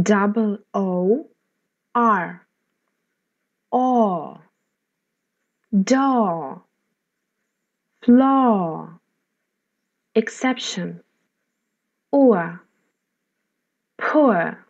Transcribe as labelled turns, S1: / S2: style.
S1: double O R. Or door. Floor. Exception. Or. Poor.